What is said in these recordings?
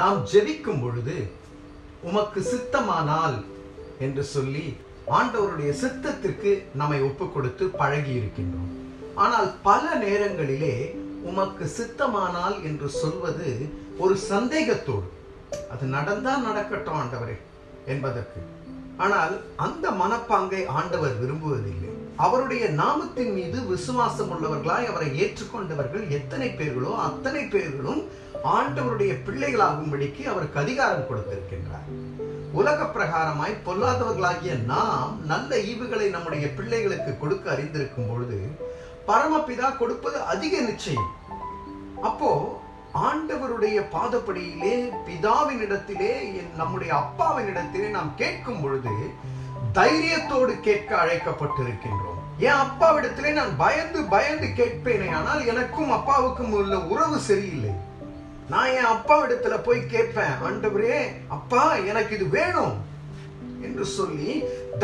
நாம் ஜெபிக்கும் பொழுது உமக்கு சித்தமானால் என்று சொல்லி ஆண்டவருடைய சித்தத்திற்கு நம்மை ஒப்பு கொடுத்து பழகி இருக்கின்றோம் ஆனால் பல நேரங்களிலே உமக்கு சித்தமானால் என்று சொல்வது ஒரு சந்தேகத்தோடு அது நடந்தா நடக்கட்டும் ஆண்டவரே என்பதற்கு. ஆனால் அந்த மனப்பாங்கை ஆண்டவர் விரும்புவதில்லை. அவருடைய நாமத்தின் மீது விசுவாசம் உள்ளவர்களாய் அவரை ஏற்றுக்கொண்டவர்கள் எத்தனை பேர்களோ அத்தனை பேர்களும் ஆண்டவருடைய பிள்ளைகளாகும்படிக்கு அவருக்கு அதிகாரம் கொடுத்திருக்கின்றார். உலக பிரகாரமாய் பொல்லாதவர்களாகிய நாம் நல்ல ஈவுகளை நம்முடைய பிள்ளைகளுக்கு கொடுக்க அறிந்திருக்கும் பொழுது பரமபிதா கொடுப்பது அதிக நிச்சயம். அப்போ ஆண்டவருடைய பாதப்படியிலே பிதாவினிடத்திலே என் நம்முடைய அப்பாவினிடத்திலே நாம் கேட்கும் பொழுது தைரியத்தோடு கேட்க அழைக்கப்பட்டிருக்கின்றோம். என் அப்பாவிடத்திலே நான் பயந்து பயந்து கேட்பேனே ஆனால் எனக்கும் அப்பாவுக்கும் உள்ள உறவு சரியில்லை. நான் என் அப்பாவிடத்துல போய் கேட்பேன் ஆண்டவரே அப்பா எனக்கு இது வேணும் என்று சொல்லி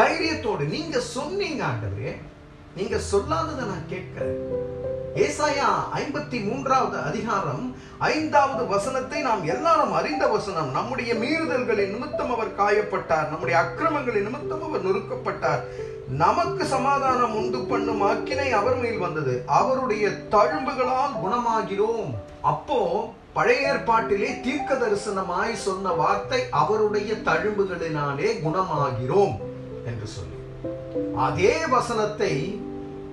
தைரியத்தோடு நீங்க சொன்னீங்க ஆண்டவரே நீங்க சொல்லாததை நான் கேட்கிறேன். ஏசாயா ஐம்பத்தி மூன்றாவது அதிகாரம் ஐந்தாவது வசனத்தை நாம் எல்லாரும் அறிந்த வசனம். நம்முடைய மீறுதல்களின் நிமித்தம் அவர் காயப்பட்டார் நம்முடைய அக்கிரமங்களின் நிமித்தம் அவர் நொறுக்கப்பட்டார். நமக்கு சமாதானம் உண்டு பண்ணும் அக்கினை அவர் மேல் வந்தது. அவருடைய தழும்புகளால் குணமாகிறோம். அப்போ பழைய ஏற்பாட்டிலே தீர்க்க தரிசனமாய் சொன்ன வார்த்தை அவருடைய தழும்புகளினாலே குணமாகிறோம் என்று சொல்லி. அதே வசனத்தை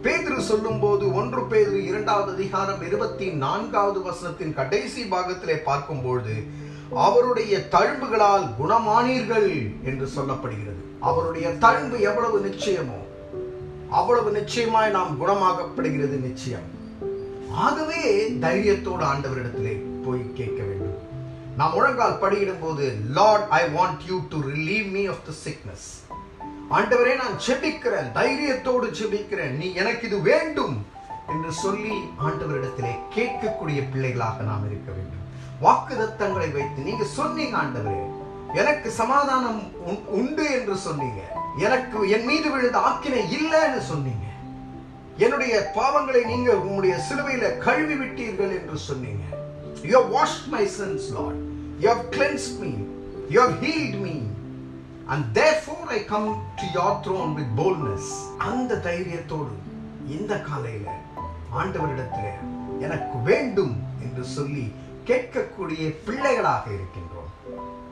பேதிரு சொல்லும் போது ஒன்று பேதிரு இரண்டாவது அதிகாரம் இருபத்தி நான்காவது வசனத்தின் கடைசி பாகத்திலே பார்க்கும்போது அவருடைய தழும்புகளால் குணமானீர்கள் என்று சொல்லப்படுகிறது. அவருடைய தழும்பு எவ்வளவு நிச்சயமோ அவ்வளவு நிச்சயமாய் நாம் குணமாகப்படுகிறது நிச்சயம். ஆகவே தைரியத்தோடு ஆண்டவரிடத்திலே போய் கேட்க வேண்டும். நாம் முழங்கால் படியிடும் போது Lord I want you to relieve me of the sickness ஆண்டவரே நான் செபிக்கிறேன் தைரியத்தோடு செபிக்கிறேன் நீ எனக்கு இது வேண்டும் என்று சொல்லி ஆண்டவரிடத்திலே கேட்கக்கூடிய பிள்ளைகளாக நாம் இருக்க வேண்டும். வாக்குதத்தங்களை வைத்து நீங்க சொன்னீங்க ஆண்டவரே எனக்கு சமாதானம் உண்டு என்று சொன்னீங்க. எனக்கு என் மீது விழுந்த ஆக்கினை இல்லைன்னு சொன்னீங்க. என்னுடைய பாவங்களை நீங்க உங்களுடைய சிலுவையில கழுவி விட்டீர்கள் என்று சொன்னீங்க. You have washed my sins lord. You have cleansed me. You have healed me. And therefore i come to your throne with boldness. அந்த தைரியத்தோடு இந்த காலையில ஆண்டவரிடத்தில் எனக்கு வேண்டும் என்று சொல்லி கேட்கக்கூடிய பிள்ளைகளாக இருக்கின்றோம்.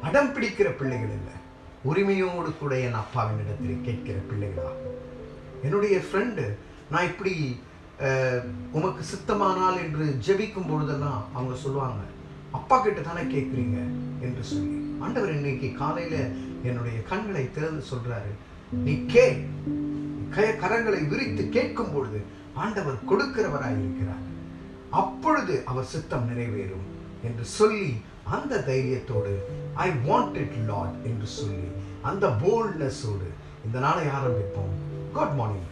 அடம் பிடிக்கிற பிள்ளைகள் இல்லை. உரிமையோடு கூட என் அப்பாவின் இடத்தில் கேட்கிற பிள்ளைகளாக என்னுடைய ஃப்ரெண்டு நான் இப்படி உமக்கு சித்தமானால் என்று ஜெபிக்கும் பொழுதெல்லாம் அவங்க சொல்லுவாங்க அப்பா கிட்ட தானே கேட்குறீங்க? என்று சொல்லி. ஆண்டவர் இன்னைக்கு காலையில் என்னுடைய கண்களை திறந்து சொல்கிறாரு நீ கே. கய கரங்களை விரித்து கேட்கும் பொழுது ஆண்டவர் கொடுக்கிறவராய் இருக்கிறார். அப்பொழுது அவர் சித்தம் நிறைவேறும் என்று சொல்லி அந்த தைரியத்தோடு ஐ வாண்ட் இட் லாட் என்று சொல்லி அந்த போல்ட்னஸோடு இந்த நாளை ஆரம்பிப்போம். Good morning